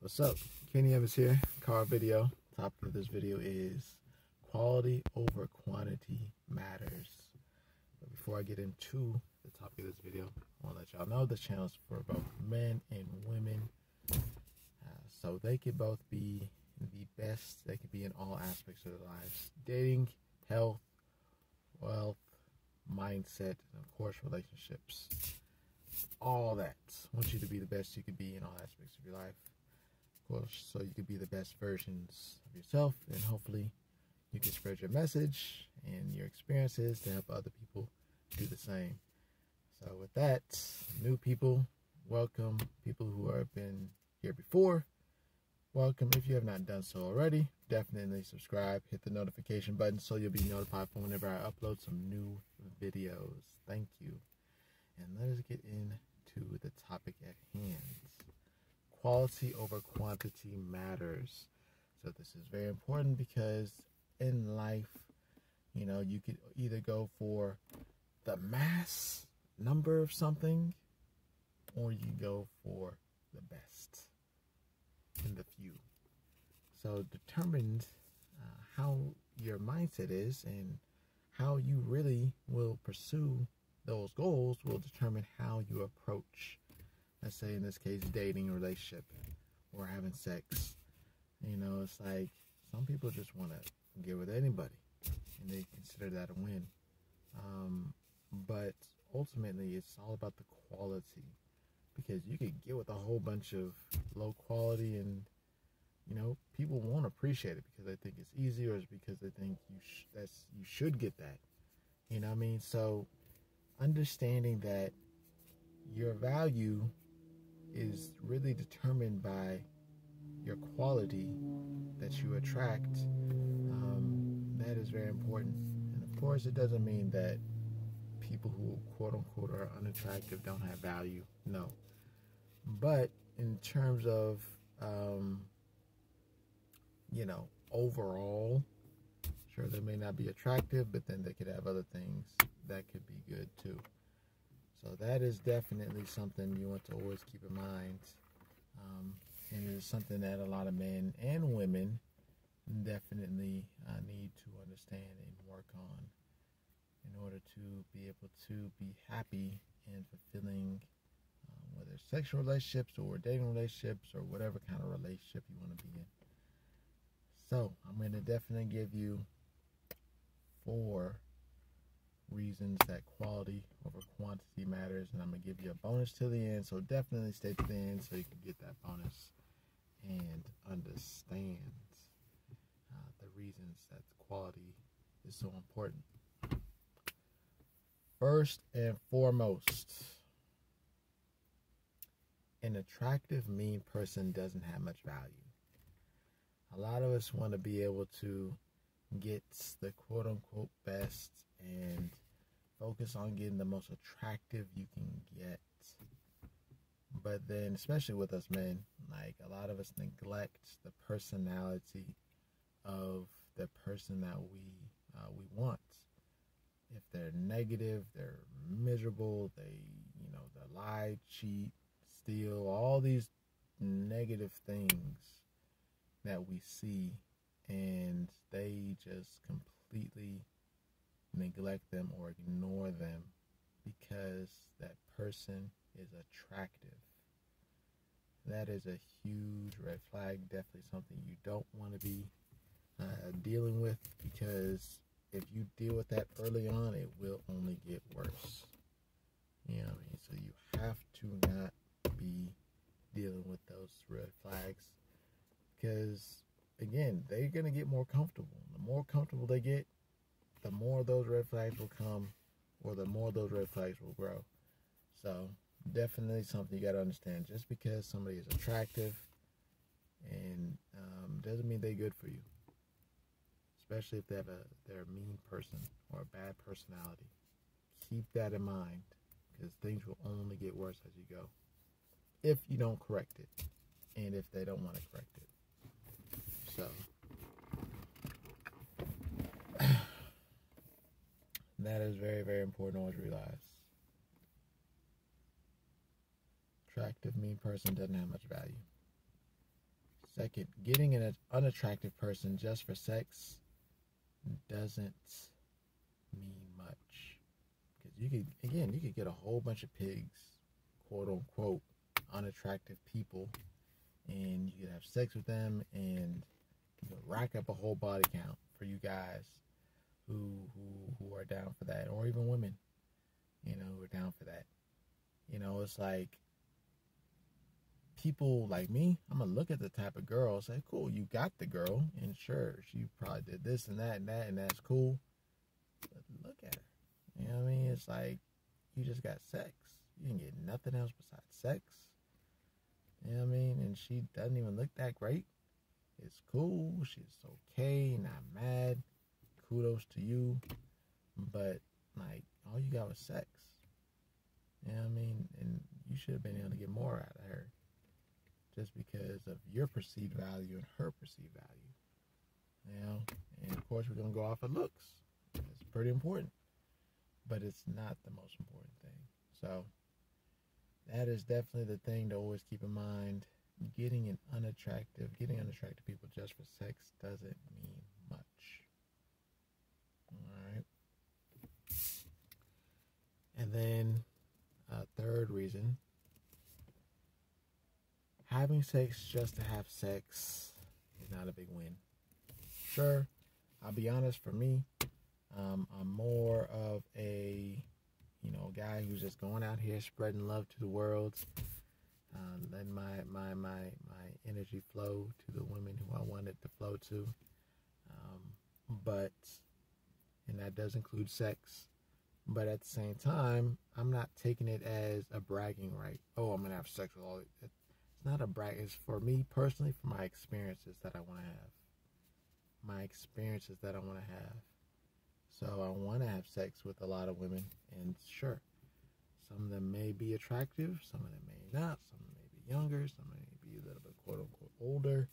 What's up? Kenny Evans here, car video. Topic of this video is quality over quantity matters. But before I get into the topic of this video, I want to let y'all know the channel is for both men and women. Uh, so they could both be the best they could be in all aspects of their lives dating, health, wealth, mindset, and of course, relationships. All that. I want you to be the best you could be in all aspects of your life course, so you can be the best versions of yourself, and hopefully, you can spread your message and your experiences to help other people do the same. So, with that, new people, welcome. People who have been here before, welcome. If you have not done so already, definitely subscribe, hit the notification button so you'll be notified for whenever I upload some new videos. Thank you. And let us get into the topic at hand quality over quantity matters. So this is very important because in life, you know, you could either go for the mass number of something or you go for the best in the few. So determines uh, how your mindset is and how you really will pursue those goals will determine how you approach let's say in this case dating relationship or having sex. You know it's like some people just want to get with anybody and they consider that a win. Um, but ultimately it's all about the quality because you could get with a whole bunch of low quality and you know people won't appreciate it because they think it's easy or it's because they think you that's you should get that. You know what i mean? So understanding that your value is really determined by your quality that you attract. Um, that is very important. And of course, it doesn't mean that people who quote unquote are unattractive don't have value. No. But in terms of, um, you know, overall, sure, they may not be attractive, but then they could have other things that could be good too. So that is definitely something you want to always keep in mind. Um, and it is something that a lot of men and women definitely uh, need to understand and work on in order to be able to be happy and fulfilling, um, whether it's sexual relationships or dating relationships or whatever kind of relationship you want to be in. So I'm going to definitely give you four reasons that quality over quantity matters, and I'm gonna give you a bonus to the end. So definitely stay to the end so you can get that bonus and understand uh, the reasons that quality is so important. First and foremost, an attractive, mean person doesn't have much value. A lot of us want to be able to get the quote unquote best and focus on getting the most attractive you can get. But then, especially with us men, like a lot of us neglect the personality of the person that we uh, we want. If they're negative, they're miserable. They, you know, they lie, cheat, steal, all these negative things that we see, and they just completely neglect them or ignore them because that person is attractive. That is a huge red flag. Definitely something you don't want to be uh, dealing with because if you deal with that early on, it will only get worse. You know what I mean? So you have to not be dealing with those red flags because, again, they're going to get more comfortable. The more comfortable they get, the more those red flags will come or the more those red flags will grow. So definitely something you got to understand. Just because somebody is attractive and um, doesn't mean they're good for you. Especially if they have a they're a mean person or a bad personality. Keep that in mind because things will only get worse as you go. If you don't correct it and if they don't want to correct it. So that is very, very important always realize. Attractive, mean person doesn't have much value. Second, getting an unattractive person just for sex doesn't mean much. Because you could, again, you could get a whole bunch of pigs, quote unquote, unattractive people, and you could have sex with them and you know, rack up a whole body count for you guys who who who are down for that, or even women, you know, who are down for that. You know, it's like people like me, I'm gonna look at the type of girl, say, cool, you got the girl, and sure, she probably did this and that and that, and that's cool. But look at her. You know what I mean? It's like you just got sex. You didn't get nothing else besides sex. You know what I mean? And she doesn't even look that great. It's cool. She's okay, not mad. Kudos to you. But like all you got was sex. You know what I mean? And you should have been able to get more out of her just because of your perceived value and her perceived value. You know, and of course we're gonna go off of looks. It's pretty important, but it's not the most important thing. So that is definitely the thing to always keep in mind. Getting an unattractive, getting unattractive people just for sex doesn't mean much. All right. And then a third reason having sex just to have sex is not a big win. Sure, I'll be honest, for me, um, I'm more of a, you know, guy who's just going out here spreading love to the world, uh, letting my, my, my, my energy flow to the women who I want it to flow to. Um, but, and that does include sex. But at the same time, I'm not taking it as a bragging right. Oh, I'm gonna have sex with all it's not a brag. It's for me personally, for my experiences that I want to have. My experiences that I want to have. So I want to have sex with a lot of women, and sure, some of them may be attractive, some of them may not, some may be younger, some may be a little bit quote unquote older,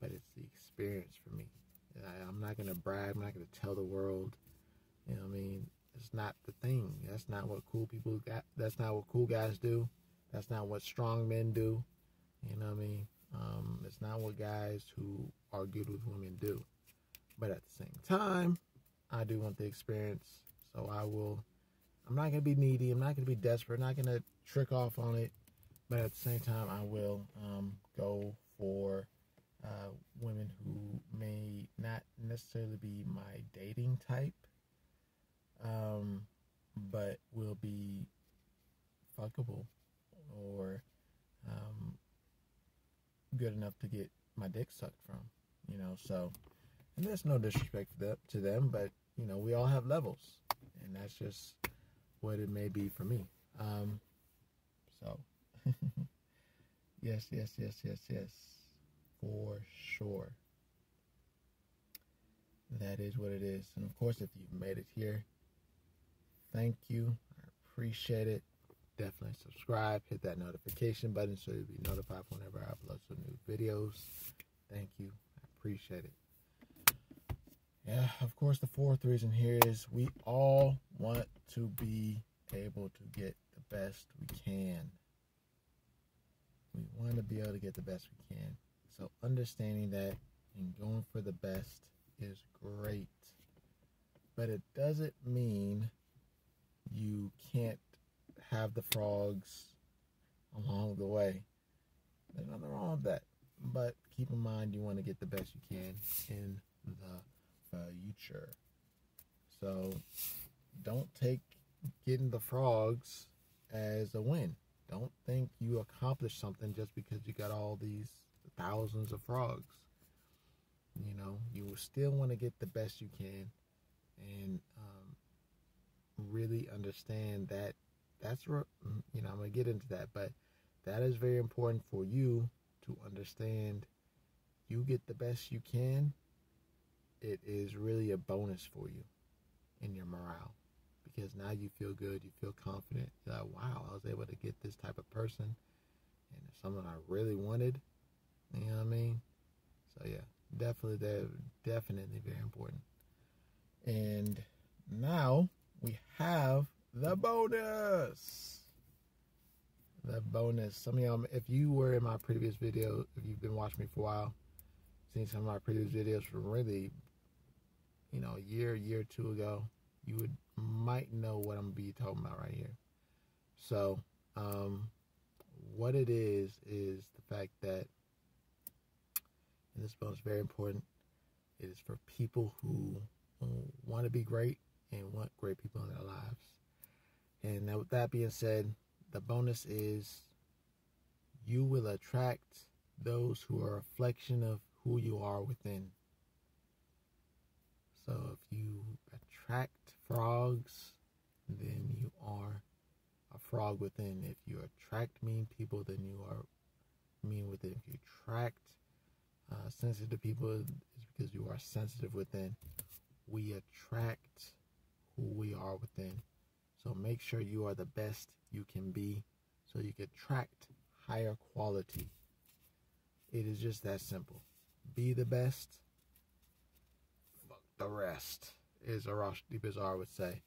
but it's the experience for me. I, I'm not gonna brag. I'm not gonna tell the world. You know what I mean? It's not the thing. That's not what cool people got. That's not what cool guys do. That's not what strong men do. You know what I mean? Um, it's not what guys who are good with women do. But at the same time, I do want the experience. So I will, I'm not going to be needy. I'm not going to be desperate. I'm not going to trick off on it. But at the same time, I will um, go for uh, women who may not necessarily be my dating type, um, but will be fuckable or um, good enough to get my dick sucked from, you know. So, and there's no disrespect to them, but you know, we all have levels, and that's just what it may be for me. Um, so, yes, yes, yes, yes, yes, for sure. That is what it is. And of course, if you've made it here, thank you. I appreciate it definitely subscribe, hit that notification button so you'll be notified whenever I upload some new videos. Thank you. I appreciate it. Yeah, of course, the fourth reason here is we all want to be able to get the best we can. We want to be able to get the best we can. So, understanding that and going for the best is great. But it doesn't mean you can't have the frogs along the way. There's nothing wrong with that. But keep in mind you want to get the best you can in the future. So don't take getting the frogs as a win. Don't think you accomplished something just because you got all these thousands of frogs. You know, you still want to get the best you can and um, really understand that that's mm, you know I'm gonna get into that, but that is very important for you to understand. You get the best you can. It is really a bonus for you in your morale because now you feel good, you feel confident. You're like, wow, I was able to get this type of person, and it's something I really wanted. You know what I mean? So yeah, definitely, they're definitely very important. And now we have the bonus. the bonus. Some of y'all, if you were in my previous video, if you've been watching me for a while, seen some of my previous videos from really, you know, a year, year or two ago, you would might know what I'm be talking about right here. So, um, what it is is the fact that, and this bonus is very important. It is for people who want to be great and want great people in their lives. And now with that being said, the bonus is you will attract those who are a reflection of who you are within. So if you attract frogs, then you are a frog within. If you attract mean people, then you are mean within. If you attract uh, sensitive people, it's because you are sensitive within. We attract who we are within. So make sure you are the best you can be so you can attract higher quality. It is just that simple. Be the best. Fuck the rest, as Arash Bazaar would say.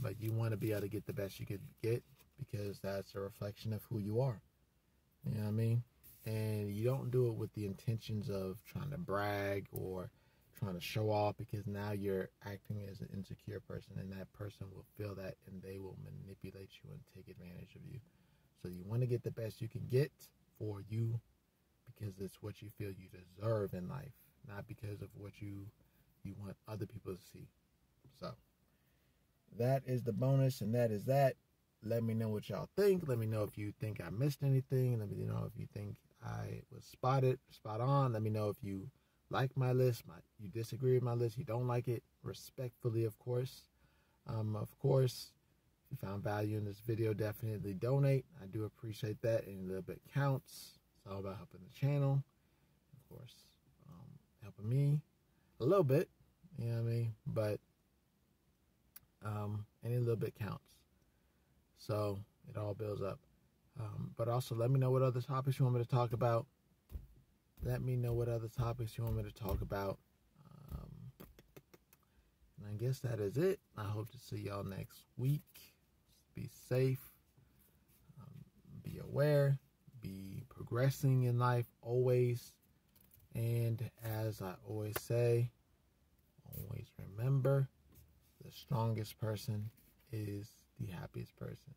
But you want to be able to get the best you could get because that's a reflection of who you are. You know what I mean? And you don't do it with the intentions of trying to brag or trying to show off because now you're acting as an insecure person and that person will feel that and they will manipulate you and take advantage of you. So you want to get the best you can get for you because it's what you feel you deserve in life, not because of what you you want other people to see. So that is the bonus and that is that. Let me know what y'all think. Let me know if you think I missed anything. Let me know if you think I was spotted, spot on. Let me know if you like my list, my, you disagree with my list, you don't like it, respectfully, of course. Um, of course, if you found value in this video, definitely donate. I do appreciate that. Any little bit counts. It's all about helping the channel. Of course, um, helping me a little bit. You know what I mean? But um, any little bit counts. So it all builds up. Um, but also, let me know what other topics you want me to talk about let me know what other topics you want me to talk about. Um, and I guess that is it. I hope to see y'all next week. Be safe. Um, be aware. Be progressing in life always. And as I always say, always remember the strongest person is the happiest person.